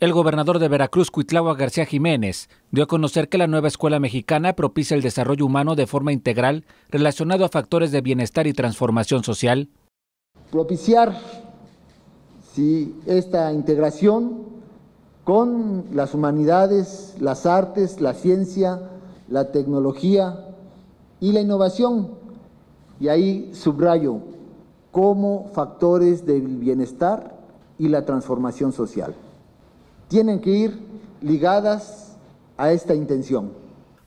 El gobernador de Veracruz, Cuitlagua García Jiménez, dio a conocer que la nueva escuela mexicana propicia el desarrollo humano de forma integral relacionado a factores de bienestar y transformación social. Propiciar si esta integración con las humanidades, las artes, la ciencia, la tecnología y la innovación. Y ahí subrayo como factores del bienestar y la transformación social tienen que ir ligadas a esta intención.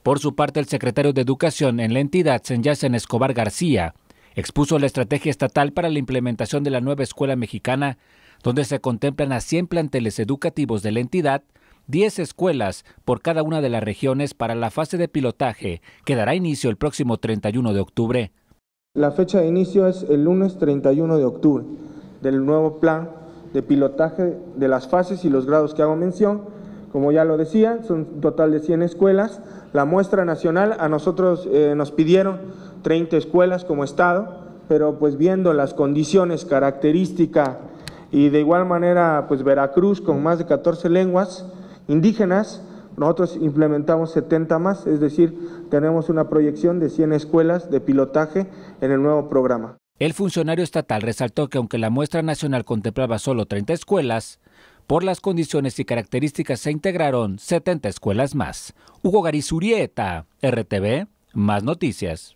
Por su parte, el secretario de Educación en la entidad, Senyacen Escobar García, expuso la estrategia estatal para la implementación de la nueva escuela mexicana, donde se contemplan a 100 planteles educativos de la entidad, 10 escuelas por cada una de las regiones para la fase de pilotaje, que dará inicio el próximo 31 de octubre. La fecha de inicio es el lunes 31 de octubre del nuevo plan de pilotaje de las fases y los grados que hago mención. Como ya lo decía, son un total de 100 escuelas. La muestra nacional, a nosotros eh, nos pidieron 30 escuelas como Estado, pero pues viendo las condiciones, características y de igual manera pues Veracruz con más de 14 lenguas indígenas, nosotros implementamos 70 más, es decir, tenemos una proyección de 100 escuelas de pilotaje en el nuevo programa. El funcionario estatal resaltó que aunque la muestra nacional contemplaba solo 30 escuelas, por las condiciones y características se integraron 70 escuelas más. Hugo Garizurieta, RTV, más noticias.